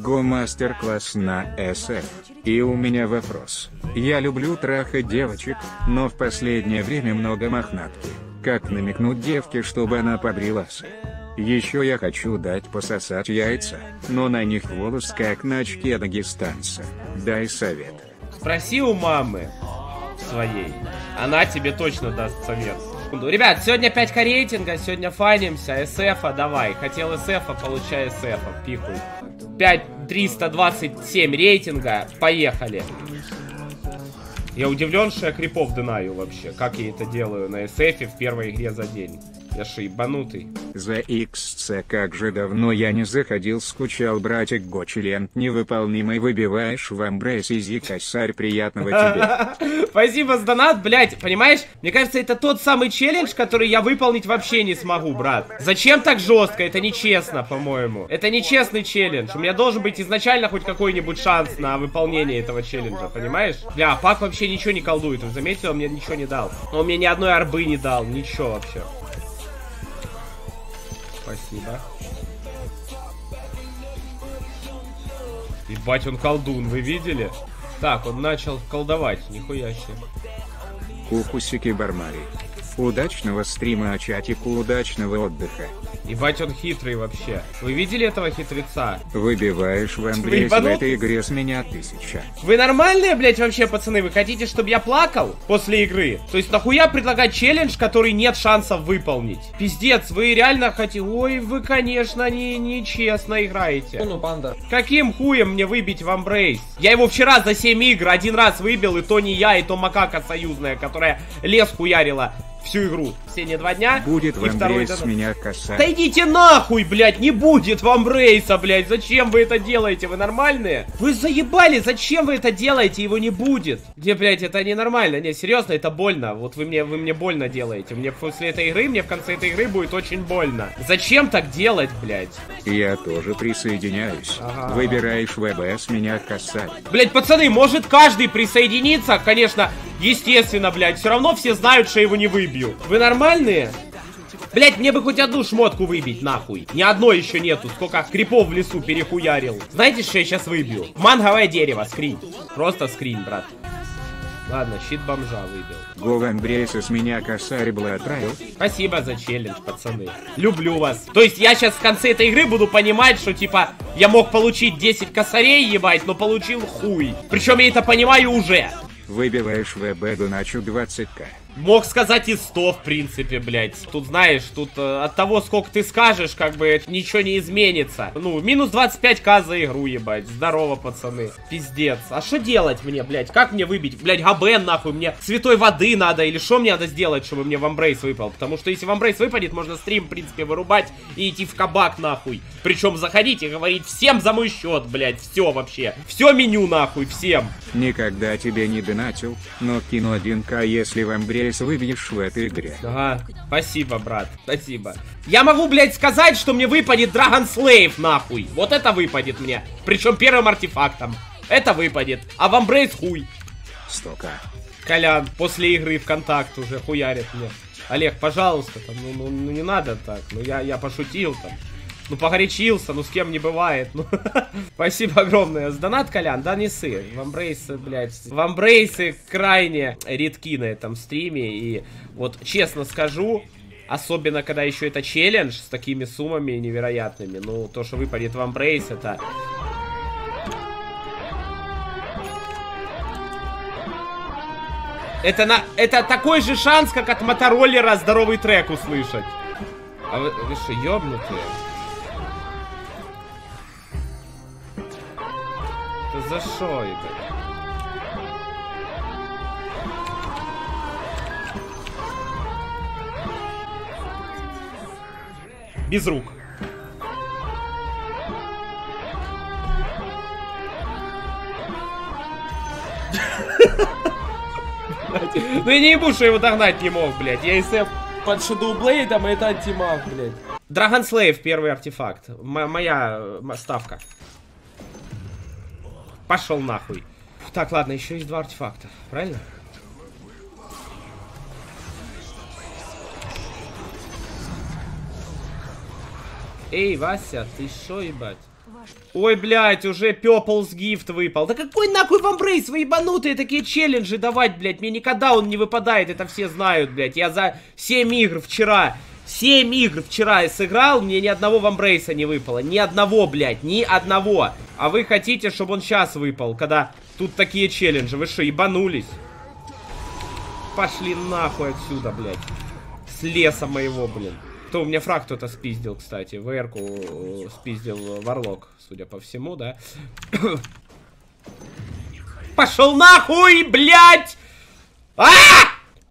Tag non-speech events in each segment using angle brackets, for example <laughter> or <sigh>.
Го мастер-класс на SF. И у меня вопрос. Я люблю трахать девочек, но в последнее время много мохнатки. Как намекнуть девке, чтобы она побрилась? Еще я хочу дать пососать яйца, но на них волос как на очке дагестанца. Дай совет. Спроси у мамы своей. Она тебе точно даст совет. Ребят, сегодня 5к рейтинга, сегодня фанимся. СФа давай. Хотел СФа, получай СФа. Пихуй. 5 327 рейтинга. Поехали. Я удивлен, что я крипов дынаю вообще. Как я это делаю на СФе в первой игре за день. Я же ебанутый. За XC как же давно я не заходил, скучал братик Гочлент невыполнимый выбиваешь в амбрейс изи косарь приятного <laughs> тебе. Спасибо за донат, блять, понимаешь? Мне кажется, это тот самый челлендж, который я выполнить вообще не смогу, брат. Зачем так жестко? Это нечестно, по-моему. Это нечестный челлендж. У меня должен быть изначально хоть какой-нибудь шанс на выполнение этого челленджа, понимаешь? Бля, Пак вообще ничего не колдует. Вы заметили, он мне ничего не дал. Он мне ни одной арбы не дал, ничего вообще. Спасибо. Ебать, он колдун, вы видели? Так, он начал колдовать, нихуя себе. Кукусики Бармари. Удачного стрима, а чатику удачного отдыха. Ебать, он хитрый вообще. Вы видели этого хитреца? Выбиваешь в Андрей в этой игре с меня тысяча. Вы нормальные, блять, вообще, пацаны? Вы хотите, чтобы я плакал после игры? То есть нахуя предлагать челлендж, который нет шансов выполнить? Пиздец, вы реально хотите... Ой, вы, конечно, не нечестно играете. Ну, банда. Каким хуем мне выбить в Амбрейс? Я его вчера за 7 игр один раз выбил, и то не я, и то макака союзная, которая лес хуярила всю игру. Все не два дня. Будет в второй с меня коса. Да идите нахуй, блядь, не будет вам рейса, блядь. Зачем вы это делаете? Вы нормальные? Вы заебали, зачем вы это делаете? Его не будет. Где, блядь, это ненормально. Не, серьезно, это больно. Вот вы мне, вы мне больно делаете. Мне после этой игры, мне в конце этой игры будет очень больно. Зачем так делать, блядь? Я тоже присоединяюсь. Ага. Выбираешь ВБ с меня косарь. Блядь, пацаны, может каждый присоединиться? Конечно, естественно, блядь. Все равно все знают, что его не выбью. Вы нормальные? Блять, мне бы хоть одну шмотку выбить, нахуй. Ни одной еще нету. Сколько крипов в лесу перехуярил. Знаете, что я сейчас выбью? Манговое дерево, скрин. Просто скрин, брат. Ладно, щит бомжа выбил. Говен Брейса с меня косарь был отправил. Спасибо за челлендж, пацаны. Люблю вас. То есть я сейчас в конце этой игры буду понимать, что типа я мог получить 10 косарей, ебать, но получил хуй. Причем я это понимаю уже. Выбиваешь ВБ доначу 20к. Мог сказать и 100, в принципе, блядь. Тут, знаешь, тут э, от того, сколько ты скажешь, как бы, ничего не изменится. Ну, минус 25к за игру, ебать. Здорово, пацаны. Пиздец. А что делать мне, блядь? Как мне выбить? Блядь, габен, нахуй. Мне святой воды надо. Или что мне надо сделать, чтобы мне в амбрейс выпал? Потому что если в амбрейс выпадет, можно стрим, в принципе, вырубать и идти в кабак, нахуй. Причем заходить и говорить всем за мой счет, блядь. Все вообще. Все меню, нахуй, всем. Никогда тебе не донатил, но кину 1к, если в надеюсь, выбьешь в этой игре. Ага, спасибо, брат, спасибо. Я могу, блядь, сказать, что мне выпадет Dragon Slave, нахуй. Вот это выпадет мне. Причем первым артефактом. Это выпадет. А в Амбрейс хуй. Стока. Колян, после игры в контакт уже хуярит мне. Олег, пожалуйста, там, ну, ну, ну не надо так. Ну я, я пошутил там. Ну, погорячился, ну с кем не бывает. Ну, <laughs> спасибо огромное. С донат, Колян, да не сы. Вамбрейсы, блядь. Вамбрейсы крайне редки на этом стриме. И вот честно скажу, Особенно, когда еще это челлендж с такими суммами невероятными. Ну, то, что выпадет вам брейс, это... Это, на... это такой же шанс, как от мотороллера здоровый трек услышать. А вы, вы что, ёбнутые? За що, ебать? Без рук. Ну я не ебу, что его догнать не мог, блядь. Я СФ под Shadow Blade, а это антимаг, блядь. Slave, первый артефакт. М моя ставка. Пошел нахуй. Так, ладно, еще есть два артефакта. Правильно? Эй, Вася, ты шо, ебать? Ой, блядь, уже Пеплс гифт выпал. Да какой нахуй вам брейс? Вы ебанутые такие челленджи давать, блядь. Мне никогда он не выпадает, это все знают, блядь. Я за 7 игр вчера 7 игр вчера я сыграл, мне ни одного вамбрейса не выпало. Ни одного, блядь, ни одного. А вы хотите, чтобы он сейчас выпал, когда тут такие челленджи. Вы что, ебанулись? Пошли нахуй отсюда, блядь. С леса моего, блин. Кто у меня фраг кто-то спиздил, кстати. ВР-ку э, спиздил Варлок, судя по всему, да? <coughs> Пошел нахуй, блядь! А!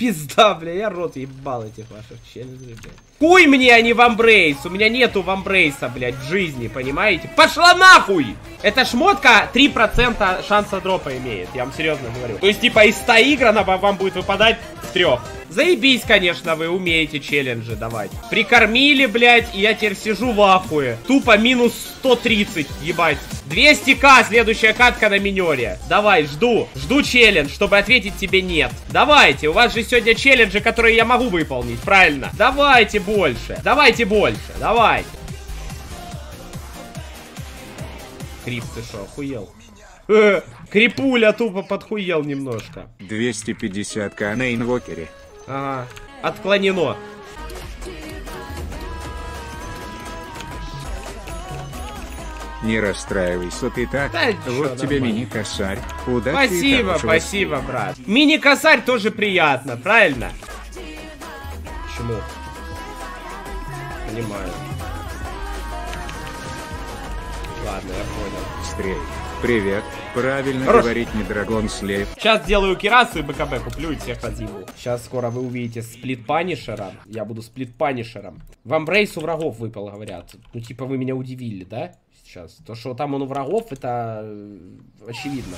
Пизда, бля, я рот ебал этих ваших челленджей, блядь. Хуй мне, а не вамбрейс. У меня нету вамбрейса, блядь, в жизни, понимаете? Пошла нахуй! Эта шмотка 3% шанса дропа имеет, я вам серьезно говорю. То есть, типа, из 100 игр она вам будет выпадать трех. Заебись, конечно, вы умеете челленджи давать. Прикормили, блядь, и я теперь сижу в ахуе. Тупо минус 130, ебать. 200к, следующая катка на минере. Давай, жду. Жду челлендж, чтобы ответить тебе нет. Давайте, у вас же сегодня челленджи, которые я могу выполнить, правильно? Давайте больше. Давайте больше, давайте. Крип, ты что, охуел? <laughs> Крипуля тупо подхуел немножко. 250к на инвокере. Ага. Отклонено. Не расстраивайся ты так. Да вот тебе мини-косарь. Удачи Спасибо, спасибо, брат. Мини-косарь тоже приятно, правильно? Почему? Понимаю. Ладно, я понял. Стрей. Привет. Правильно Хорош. говорить не драгон слев. Сейчас сделаю кирасу и БКБ куплю и всех разъебу. Сейчас скоро вы увидите сплит панишера. Я буду сплит панишером. Вам брейс у врагов выпал, говорят. Ну, типа, вы меня удивили, да? Сейчас. То, что там он у врагов, это э, очевидно.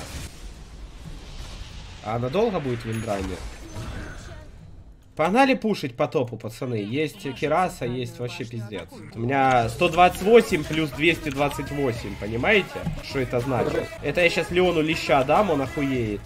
А надолго будет виндрайнер? Погнали пушить по топу, пацаны. Есть Кираса, есть вообще пиздец. У меня 128 плюс 228, понимаете? Что это значит? Это я сейчас Леону леща дам, он охуеет.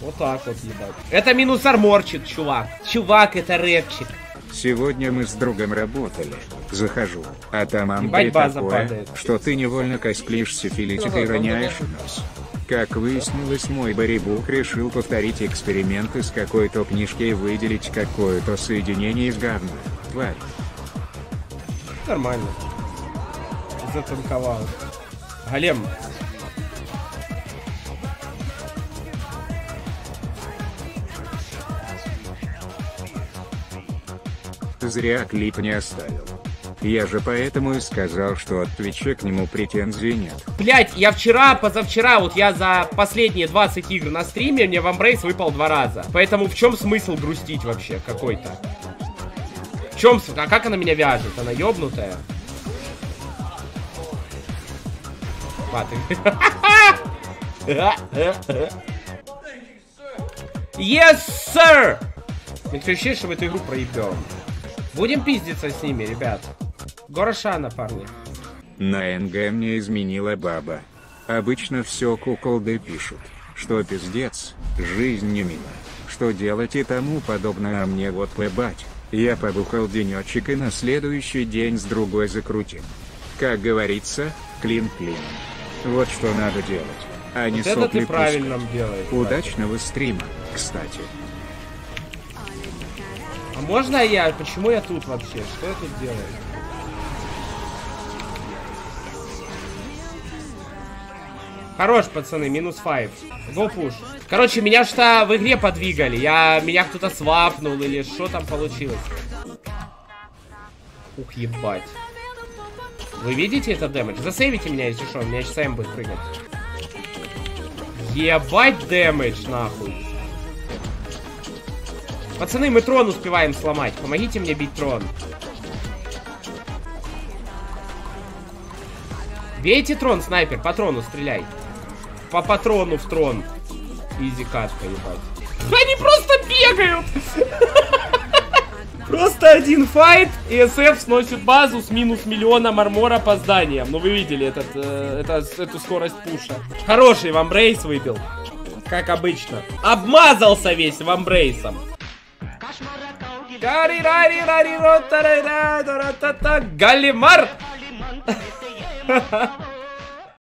Вот так вот, ебать. Это минус арморчик, чувак. Чувак, это рэпчик. Сегодня мы с другом работали. Захожу, а там база такое, падает. что ты невольно косплишь сифилитик и роняешь нос. Как выяснилось, мой барибук решил повторить эксперимент из какой-то книжки и выделить какое-то соединение из говна. Тварь. Нормально. Затанковал. Голем. Зря клип не оставил. Я же поэтому и сказал, что от Твича к нему претензий нет. Блять, я вчера, позавчера, вот я за последние 20 игр на стриме, мне в Амбрейс выпал два раза. Поэтому в чем смысл грустить вообще какой-то? В чем, с- а как она меня вяжет? Она ёбнутая? А, <laughs> Yes, sir! Мне ощущение, что мы эту игру проебем. Будем пиздиться с ними, ребят. Горошана, парни. На НГ мне изменила баба. Обычно все куколды пишут, что пиздец, жизнь не мила, что делать и тому подобное, а мне вот побать. Я побухал денечек и на следующий день с другой закрутил. Как говорится, клин клином. Вот что надо делать, а не Вот это сопли ты правильно делаешь. Удачного стрима, кстати. А можно я? Почему я тут вообще? Что я тут делаю? Хорош, пацаны, минус 5. Go push. Короче, меня что в игре подвигали. Я, меня кто-то свапнул или что там получилось? Ух, ебать. Вы видите этот дэмэдж? Засейвите меня, если что, у меня сейчас будет прыгать. Ебать дэмэдж, нахуй. Пацаны, мы трон успеваем сломать. Помогите мне бить трон. Бейте трон, снайпер, по трону стреляй. По патрону в трон. Изи катка, ебать. Они просто бегают! Просто один файт, и СФ сносит базу с минус миллионом армора по зданиям. Ну вы видели этот, э, это, эту скорость пуша. Хороший вамбрейс выбил. Как обычно. Обмазался весь вамбрейсом. Галимар! <laughs>